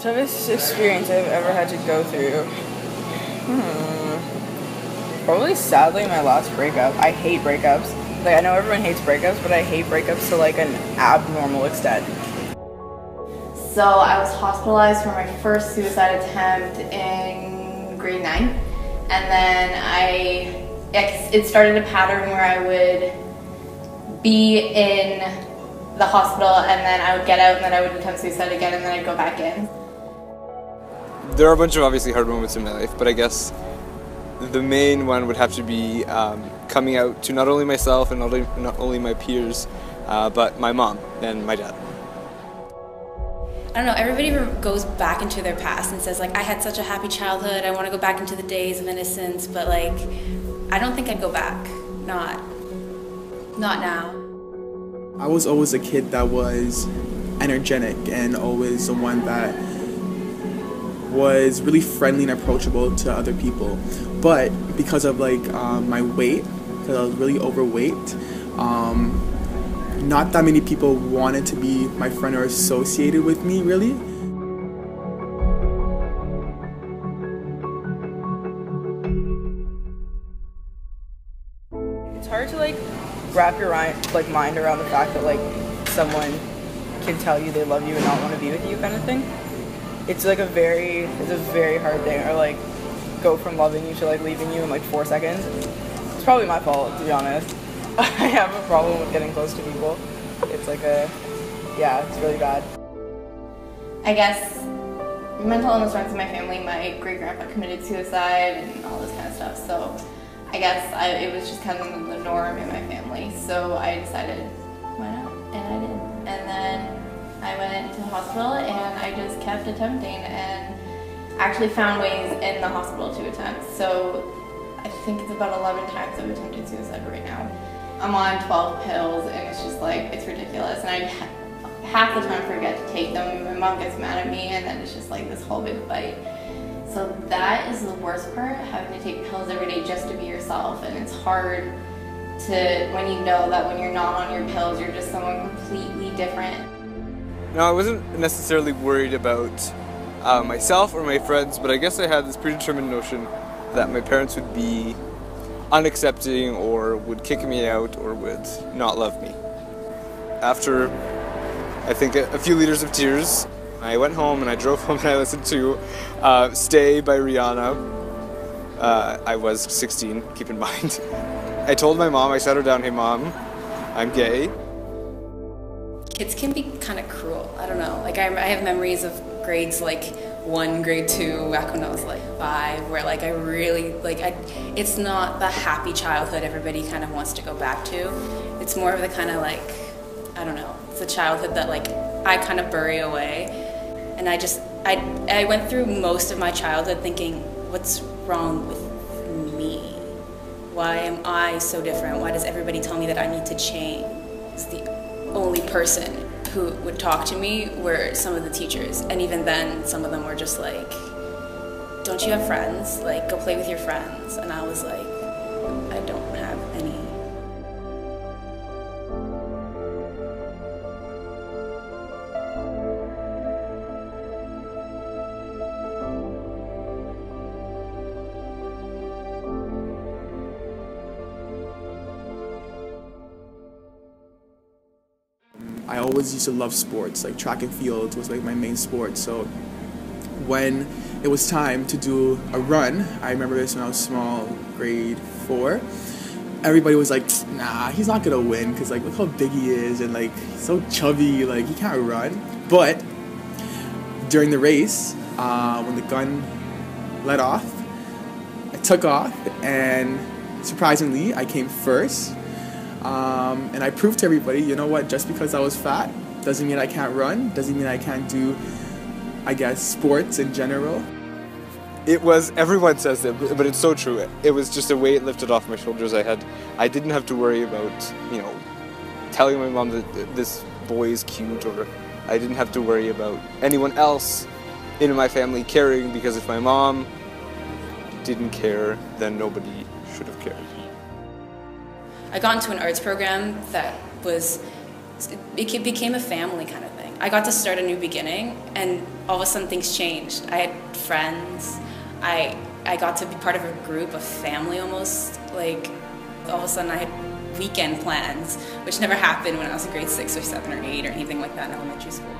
Toughest experience I've ever had to go through. Hmm. Probably sadly my last breakup. I hate breakups. Like I know everyone hates breakups, but I hate breakups to like an abnormal extent. So I was hospitalized for my first suicide attempt in grade nine, and then I it started a pattern where I would be in the hospital and then I would get out and then I would attempt suicide again and then I'd go back in. There are a bunch of obviously hard moments in my life, but I guess the main one would have to be um, coming out to not only myself and not only, not only my peers, uh, but my mom and my dad. I don't know, everybody goes back into their past and says like, I had such a happy childhood, I want to go back into the days of innocence, but like, I don't think I'd go back. Not, not now. I was always a kid that was energetic and always the one that was really friendly and approachable to other people. But because of like um, my weight, because I was really overweight, um, not that many people wanted to be my friend or associated with me really. It's hard to like wrap your like mind around the fact that like someone can tell you they love you and not want to be with you kind of thing. It's like a very it's a very hard thing or like go from loving you to like leaving you in like four seconds. It's probably my fault to be honest. I have a problem with getting close to people. It's like a, yeah, it's really bad. I guess mental illness runs in my family. My great grandpa committed suicide and all this kind of stuff. So I guess I, it was just kind of the norm in my family. So I decided, why not? And I did. And then I went to the hospital and I just kept attempting and actually found ways in the hospital to attempt. So I think it's about 11 times I've attempted suicide right now. I'm on 12 pills and it's just like, it's ridiculous. And I half the time forget to take them. My mom gets mad at me and then it's just like this whole big fight. So that is the worst part, having to take pills every day just to be yourself. And it's hard to, when you know that when you're not on your pills, you're just someone completely different. No, I wasn't necessarily worried about uh, myself or my friends, but I guess I had this predetermined notion that my parents would be unaccepting or would kick me out or would not love me. After, I think, a, a few liters of tears, I went home and I drove home and I listened to uh, Stay by Rihanna. Uh, I was 16, keep in mind. I told my mom, I sat her down, hey mom, I'm gay. Kids can be kind of cruel. I don't know. Like, I, I have memories of grades like one, grade two, back when I was like five, where like I really like I. It's not the happy childhood everybody kind of wants to go back to. It's more of the kind of like I don't know. It's a childhood that like I kind of bury away, and I just I I went through most of my childhood thinking, what's wrong with me? Why am I so different? Why does everybody tell me that I need to change? It's the only person who would talk to me were some of the teachers. And even then, some of them were just like, don't you have friends? Like, go play with your friends. And I was like, I don't have I always used to love sports, like track and field was like my main sport. So when it was time to do a run, I remember this when I was small, grade four. Everybody was like, "Nah, he's not gonna win because like look how big he is and like so chubby, like he can't run." But during the race, uh, when the gun let off, I took off and surprisingly, I came first um, and I proved to everybody, you know what, just because I was fat doesn't mean I can't run, doesn't mean I can't do, I guess, sports in general. It was, everyone says it, but it's so true. It was just a weight lifted off my shoulders. I had, I didn't have to worry about, you know, telling my mom that this boy is cute or I didn't have to worry about anyone else in my family caring because if my mom didn't care, then nobody should have cared. I got into an arts program that was, it became a family kind of thing. I got to start a new beginning, and all of a sudden things changed. I had friends. I I got to be part of a group, a family almost. Like all of a sudden I had weekend plans, which never happened when I was in grade six or seven or eight or anything like that in elementary school.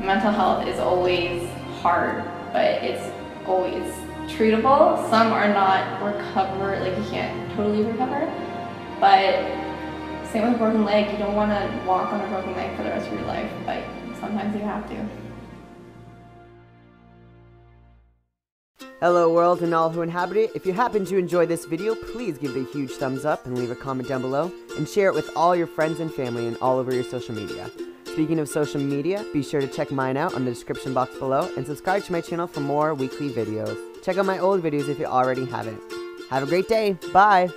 Mental health is always hard, but it's always treatable. Some are not recover, like you can't totally recover, but same with broken leg. You don't want to walk on a broken leg for the rest of your life, but sometimes you have to. Hello world and all who inhabit it. If you happen to enjoy this video, please give it a huge thumbs up and leave a comment down below and share it with all your friends and family and all over your social media. Speaking of social media, be sure to check mine out on the description box below and subscribe to my channel for more weekly videos. Check out my old videos if you already haven't. Have a great day. Bye.